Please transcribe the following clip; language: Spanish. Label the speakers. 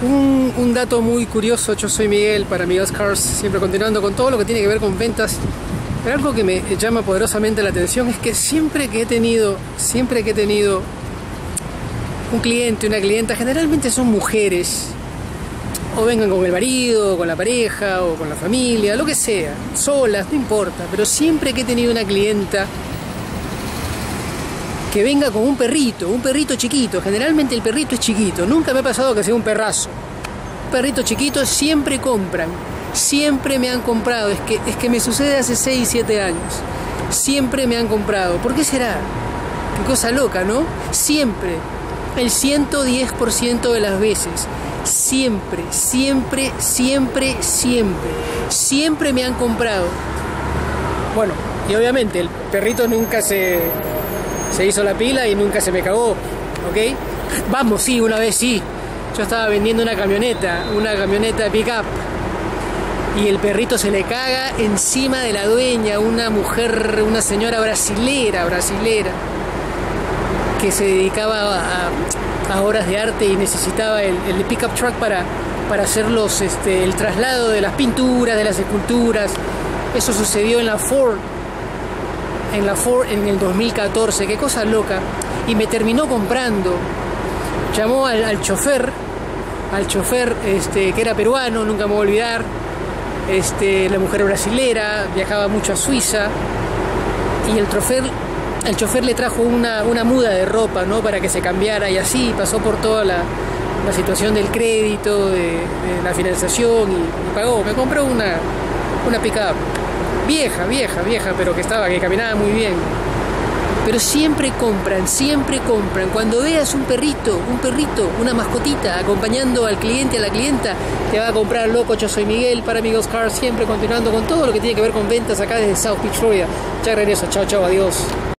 Speaker 1: Un, dato muy curioso, yo soy Miguel para Miguel's Cars, siempre continuando con todo lo que tiene que ver con ventas. Pero algo que me llama poderosamente la atención es que siempre que he tenido, siempre que he tenido un cliente, una clienta, generalmente son mujeres, o vengan con el marido, con la pareja, o con la familia, lo que sea, solas, no importa, pero siempre que he tenido una clienta que venga con un perrito, un perrito chiquito. Generalmente el perrito es chiquito, nunca me ha pasado que sea un perrazo. Un perrito chiquito siempre compran, siempre me han comprado. Es que, es que me sucede hace 6, 7 años. Siempre me han comprado. ¿Por qué será? Qué cosa loca, ¿no? Siempre, el 110% de las veces. Siempre, siempre, siempre, siempre. Siempre me han comprado. Bueno, y obviamente el perrito nunca se, se hizo la pila y nunca se me cagó, ¿ok? Vamos, sí, una vez sí. Yo estaba vendiendo una camioneta, una camioneta de pick-up. Y el perrito se le caga encima de la dueña, una mujer, una señora brasilera, brasilera, que se dedicaba a, horas de arte y necesitaba el, el pick-up truck para, para hacer los, este, el traslado de las pinturas, de las esculturas. Eso sucedió en la Ford en la Ford en el 2014, qué cosa loca, y me terminó comprando. Llamó al, al chofer, al chofer este, que era peruano, nunca me voy a olvidar, este, la mujer brasilera, viajaba mucho a Suiza, y el chofer, el chofer le trajo una, una muda de ropa ¿no? para que se cambiara, y así pasó por toda la, la situación del crédito, de, la financiación, y, y, pagó. Me compró una, una pick-up vieja, vieja, vieja, pero que estaba, que caminaba muy bien. Pero siempre compran, siempre compran. Cuando veas un perrito, un perrito, una mascotita acompañando al cliente, a la clienta, te va a comprar loco. Yo soy Miguel para Amigos Cars, siempre continuando con todo lo que tiene que ver con ventas acá desde South Beach, Florida. Ya regreso, chao, chao, adiós.